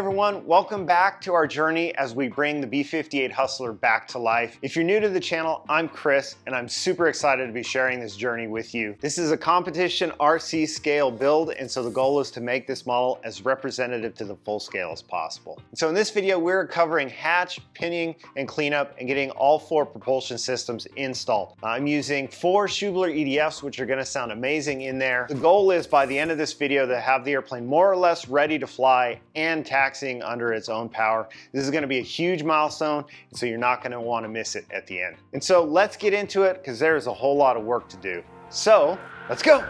everyone, welcome back to our journey as we bring the B58 Hustler back to life. If you're new to the channel, I'm Chris and I'm super excited to be sharing this journey with you. This is a competition RC scale build and so the goal is to make this model as representative to the full scale as possible. So in this video, we're covering hatch, pinning, and cleanup and getting all four propulsion systems installed. I'm using four Schubeler EDFs, which are gonna sound amazing in there. The goal is by the end of this video to have the airplane more or less ready to fly and under its own power. This is gonna be a huge milestone, so you're not gonna wanna miss it at the end. And so let's get into it, because there's a whole lot of work to do. So, let's go.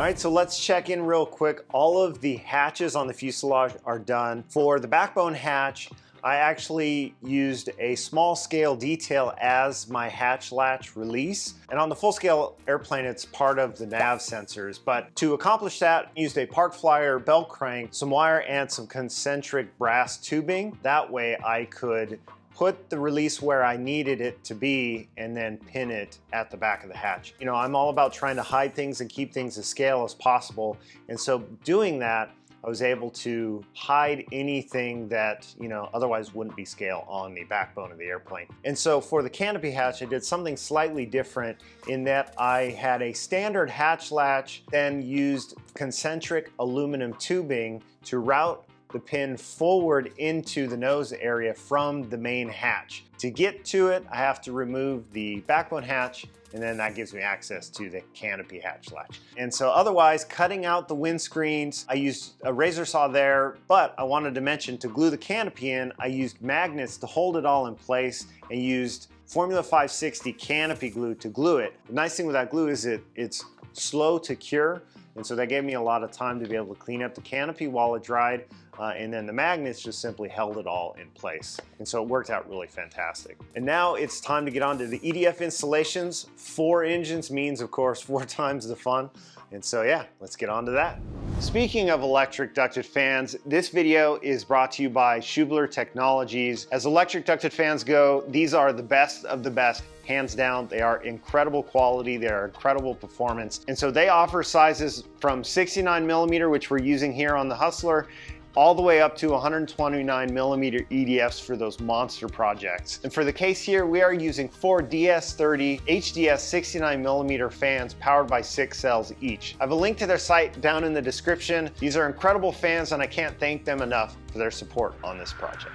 All right, so let's check in real quick. All of the hatches on the fuselage are done. For the backbone hatch, I actually used a small scale detail as my hatch latch release. And on the full scale airplane, it's part of the nav sensors. But to accomplish that, I used a Park Flyer bell crank, some wire and some concentric brass tubing. That way I could put the release where I needed it to be and then pin it at the back of the hatch. You know, I'm all about trying to hide things and keep things as scale as possible. And so doing that, I was able to hide anything that, you know, otherwise wouldn't be scale on the backbone of the airplane. And so for the canopy hatch, I did something slightly different in that I had a standard hatch latch, then used concentric aluminum tubing to route the pin forward into the nose area from the main hatch. To get to it, I have to remove the backbone hatch and then that gives me access to the canopy hatch latch. And so otherwise, cutting out the windscreens, I used a razor saw there, but I wanted to mention to glue the canopy in, I used magnets to hold it all in place and used Formula 560 canopy glue to glue it. The nice thing with that glue is it, it's slow to cure, and so that gave me a lot of time to be able to clean up the canopy while it dried. Uh, and then the magnets just simply held it all in place. And so it worked out really fantastic. And now it's time to get on to the EDF installations. Four engines means, of course, four times the fun. And so yeah, let's get on to that. Speaking of electric ducted fans, this video is brought to you by Schubeler Technologies. As electric ducted fans go, these are the best of the best hands down. They are incredible quality, they are incredible performance. And so they offer sizes from 69 millimeter, which we're using here on the Hustler, all the way up to 129 millimeter EDFs for those monster projects. And for the case here, we are using four DS30 HDS 69 millimeter fans powered by six cells each. I have a link to their site down in the description. These are incredible fans and I can't thank them enough for their support on this project.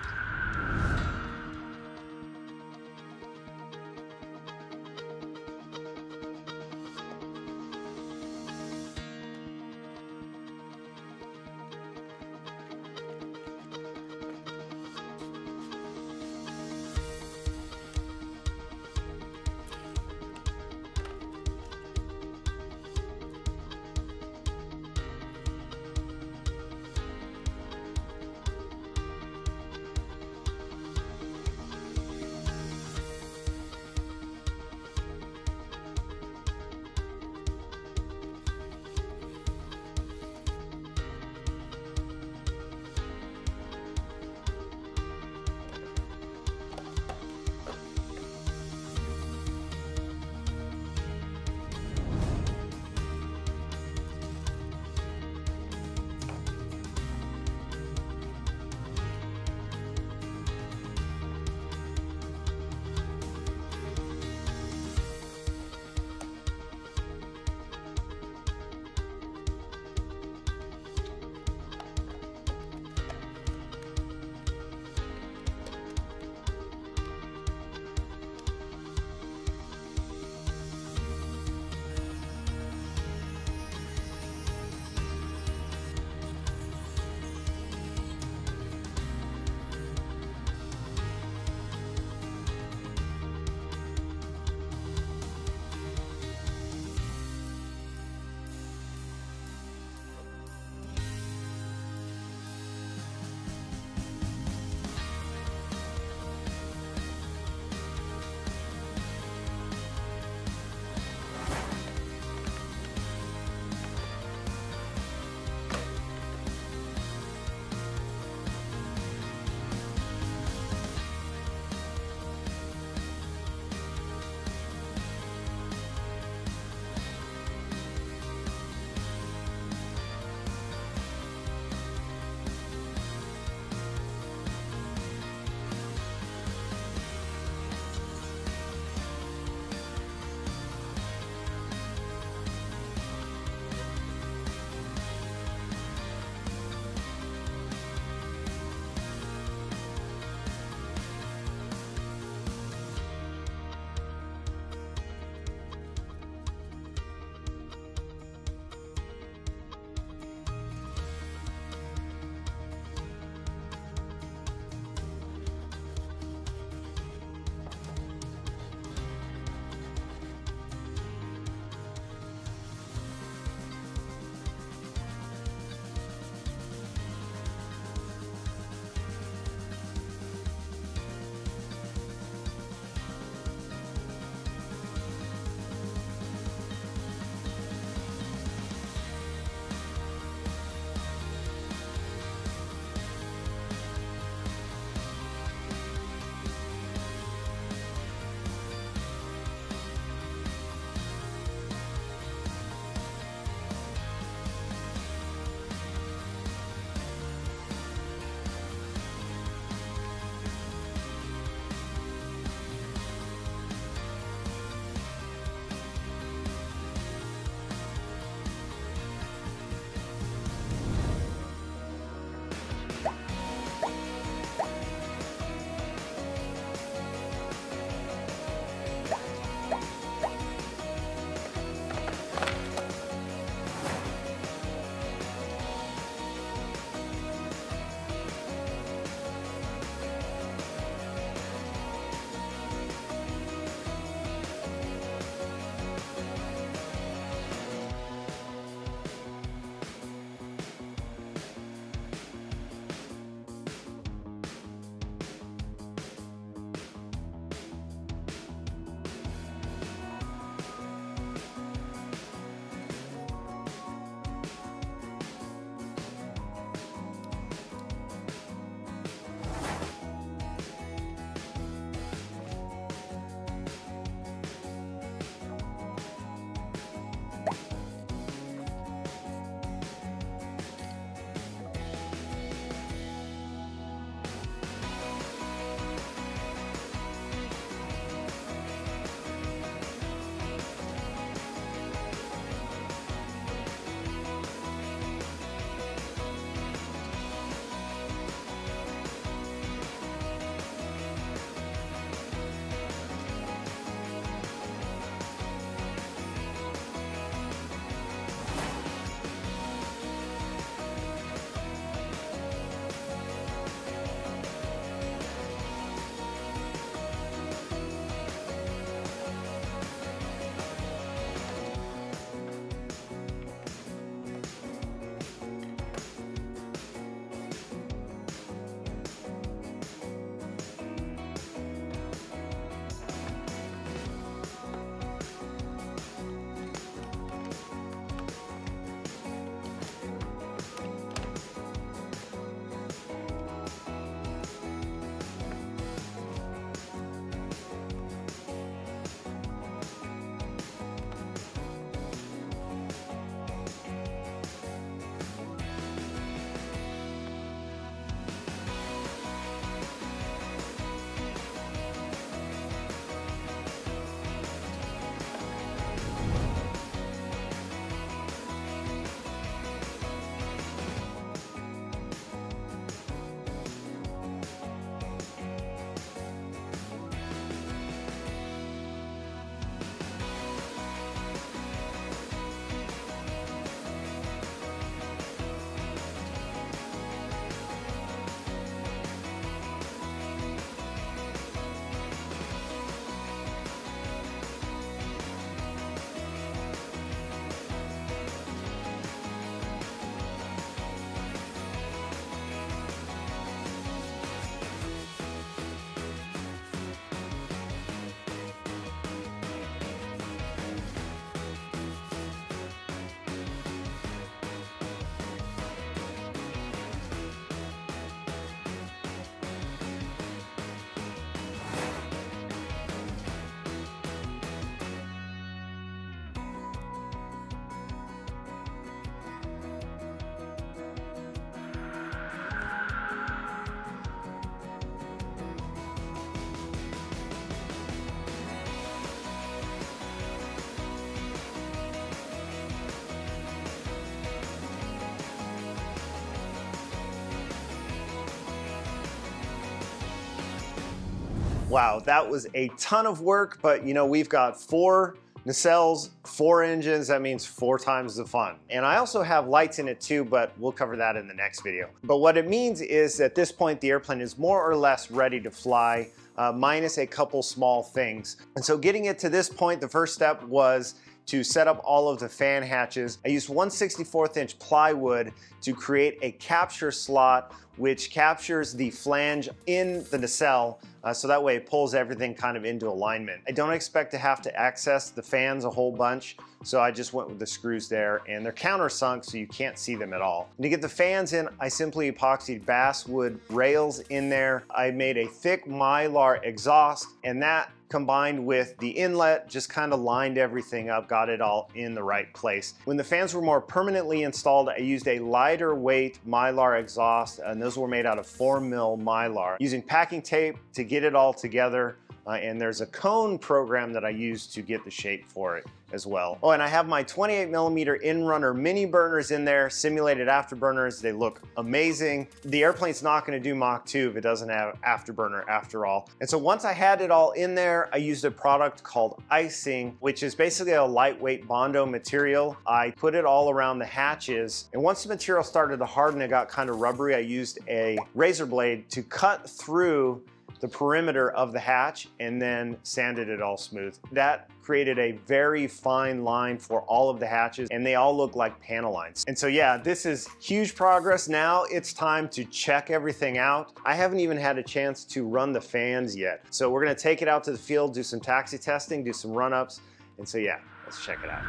Wow, that was a ton of work, but you know, we've got four nacelles, four engines, that means four times the fun. And I also have lights in it too, but we'll cover that in the next video. But what it means is at this point, the airplane is more or less ready to fly, uh, minus a couple small things. And so getting it to this point, the first step was to set up all of the fan hatches. I used 1 64th inch plywood to create a capture slot which captures the flange in the nacelle uh, so that way it pulls everything kind of into alignment. I don't expect to have to access the fans a whole bunch, so I just went with the screws there and they're countersunk so you can't see them at all. And to get the fans in, I simply epoxied basswood rails in there. I made a thick mylar exhaust and that combined with the inlet just kind of lined everything up, got it all in the right place. When the fans were more permanently installed, I used a lighter weight Mylar exhaust and those were made out of 4 mil Mylar. Using packing tape to get it all together, uh, and there's a cone program that I use to get the shape for it as well. Oh, and I have my 28 millimeter Inrunner mini burners in there, simulated afterburners. They look amazing. The airplane's not gonna do Mach 2 if it doesn't have afterburner after all. And so once I had it all in there, I used a product called icing, which is basically a lightweight Bondo material. I put it all around the hatches. And once the material started to harden, it got kind of rubbery. I used a razor blade to cut through the perimeter of the hatch and then sanded it all smooth. That created a very fine line for all of the hatches and they all look like panel lines. And so yeah, this is huge progress. Now it's time to check everything out. I haven't even had a chance to run the fans yet. So we're gonna take it out to the field, do some taxi testing, do some run-ups. And so yeah, let's check it out.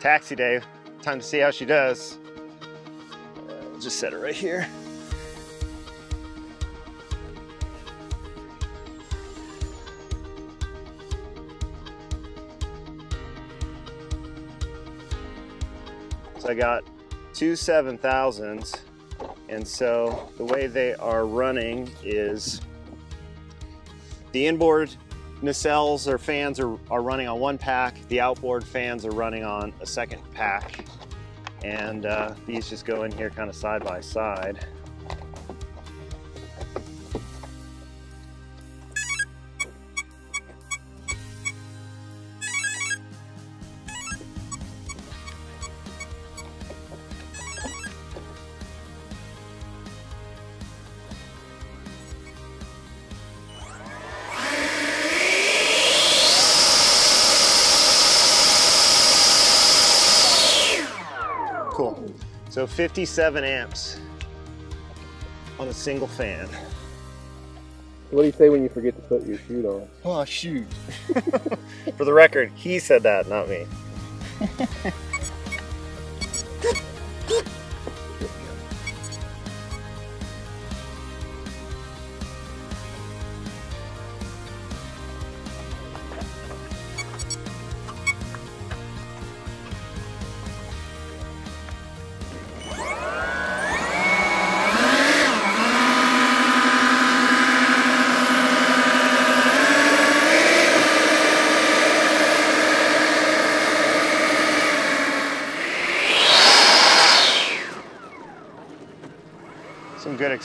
Taxi Dave, time to see how she does. Uh, just set her right here. I got two 7000s and so the way they are running is the inboard nacelles or fans are, are running on one pack, the outboard fans are running on a second pack and uh, these just go in here kind of side by side. So 57 amps on a single fan. What do you say when you forget to put your chute on? Oh, shoot. For the record, he said that, not me.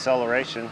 acceleration.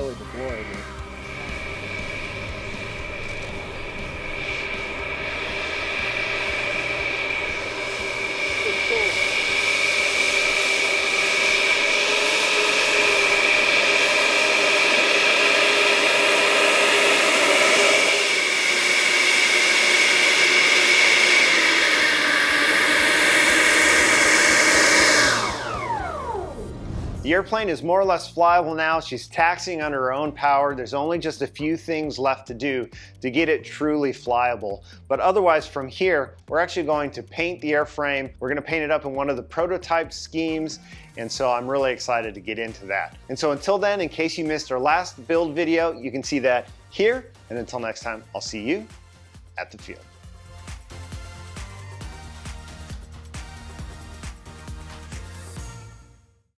Really deploy. The airplane is more or less flyable now. She's taxiing under her own power. There's only just a few things left to do to get it truly flyable. But otherwise from here, we're actually going to paint the airframe. We're gonna paint it up in one of the prototype schemes. And so I'm really excited to get into that. And so until then, in case you missed our last build video, you can see that here. And until next time, I'll see you at the field.